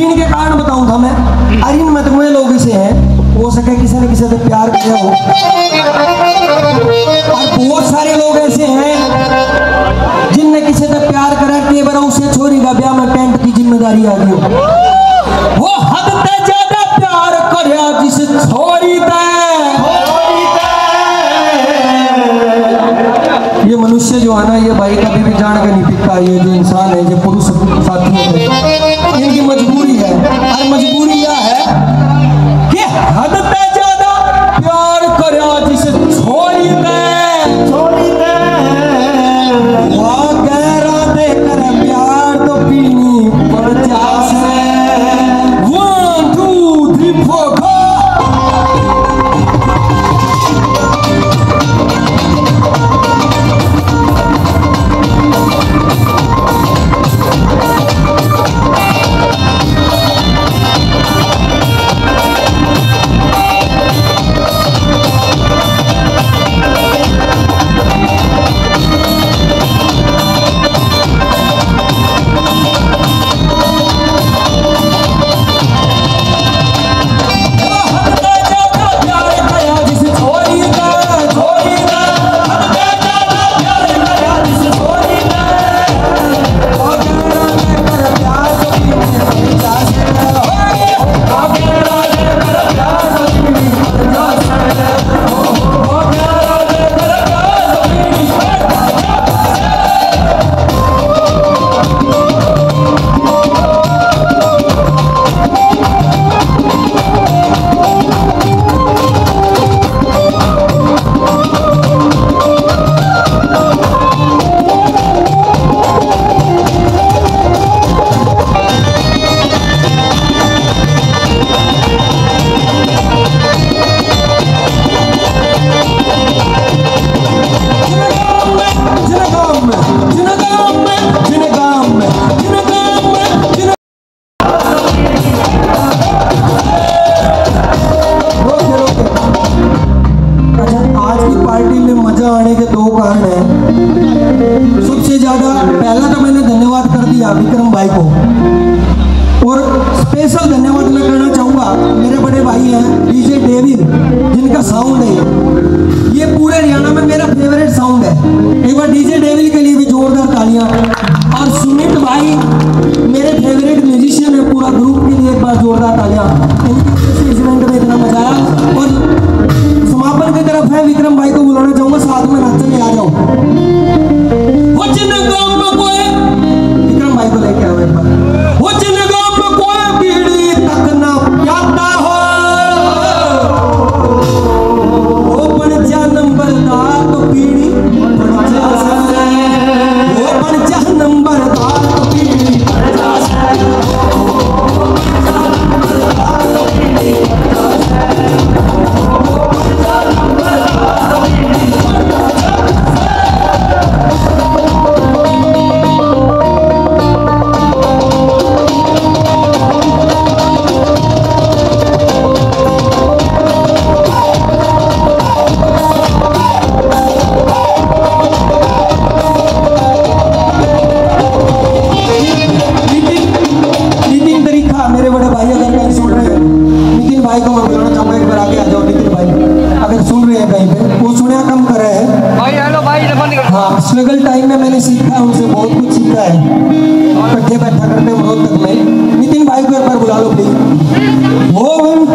तीन के कारण बताऊँ था मैं। अरे इन मतमुए लोग से हैं। हो सके किसी न किसी से प्यार किया हो। और बहुत सारे लोग ऐसे हैं, जिनने किसी से प्यार करा के बरा उसे छोरी का ब्याह में टेंट की ज़िम्मेदारी आ गई वो हद ते ज़्यादा प्यार करया जिस छोरी ते ये मनुष्य जो है ना, ये भाई कभी भी जान के नहीं पिकता ये जो इंसान है, ये पुरुष साथी है। विक्रम भाई को और स्पेशल धन्यवाद मैं करना चाहूँगा। मेरे बड़े भाई हैं डीजे डेविड जिनका साउंड है। ये पूरे हरियाणा में मेरा फेवरेट साउंड है। एक बार डीजे डेविल के लिए भी जोरदार तालियाँ। और सुमित भाई, मेरे फेवरेट म्यूजिशियन है पूरा ग्रुप के लिए एक बार जोरदार तालियाँ। हाँ स्ट्रगल टाइम में मैंने सीखा है उनसे बहुत कुछ सीखा है। इकट्ठे बैठा करते बहुत तक में। नितिन भाई को एक बार बुला लो प्लीज़ वो वाह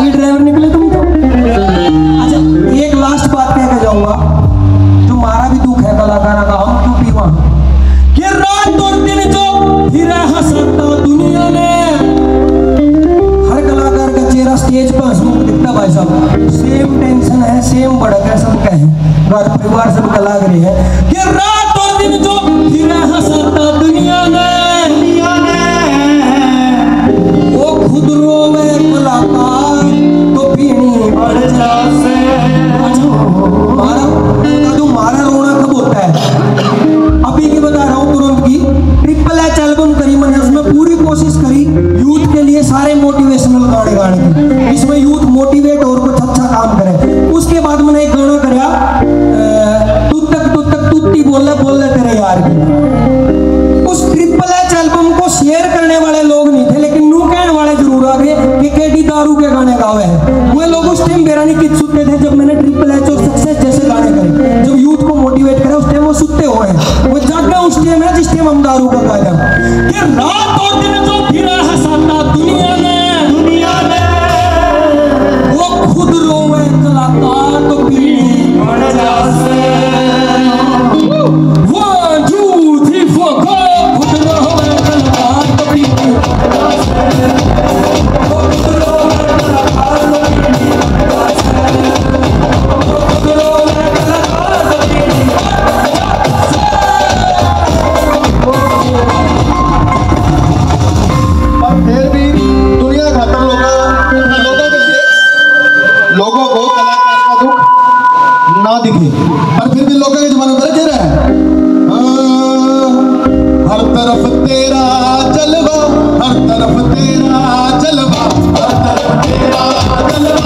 बड़े ड्राइवर निकले तुम तो? अच्छा एक लास्ट बात कह के जाऊँगा। हमारा भी दुख है कलाकारों का हम क्यों पीवा कि रात और दिन जो हंसता दुनिया ने। हर कलाकार का चेहरा स्टेज पर हंसमुख दिखता भाई साहब। सेम टेंशन है सेम भड़क है सबका है परिवार सब का लाग रही है। कि रात पूरी कोशिश करी यूथ के लिए सारे मोटिवेशनल गाने गाने की। इसमें यूथ मोटिवेट और कुछ अच्छा काम करे। उसके बाद मैंने एक गाना कराया तू तक तू तक बोले बोले तेरे यार की। उस ट्रिपल एच एल्बम को शेयर करने वाले लोग नहीं थे, लेकिन नू कहने वाले ज़रूर आ गए कि दारू के गाने गावे हैं। लोग उस टाइम बेरानी थे जब मैंने ट्रिपल एच और सक्सेस जैसे गाने करे। जब यूथ को मोटिवेट उस टाइम वो वो उस टाइम है जिस टाइम हम दारू का गाया। कि ना दिखे, पर फिर भी लोगों के जमाने में रखे रहा। है, हर तरफ़ तेरा जलवा, हर तरफ़ तेरा जलवा, हर तरफ़ तेरा जलवा।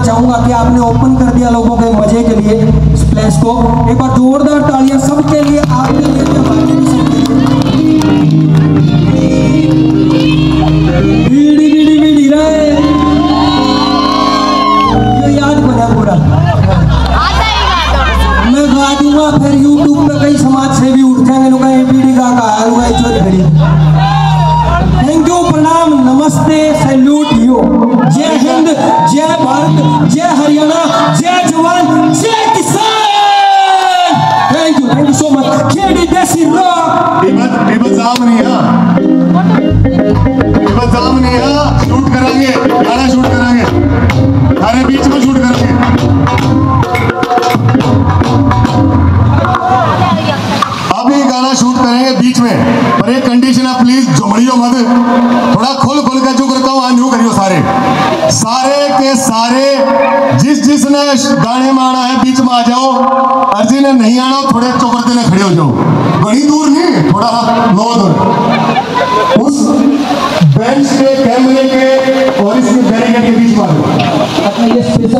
बोलना चाहूँगा कि आपने ओपन कर दिया लोगों के मज़े के लिए इस प्लेस को। एक बार जोरदार तालियाँ सबके लिए, आपके लिए। जिस जिसने गाने में आना है, बीच में आ जाओ। अर्जी ने नहीं आना, थोड़े चौकरते ने खड़े हो जाओ। बड़ी दूर नहीं, थोड़ा नो दूर। उस बेंच के कैमरे के और इसके बैरिकेड के बीच में आ जाओ।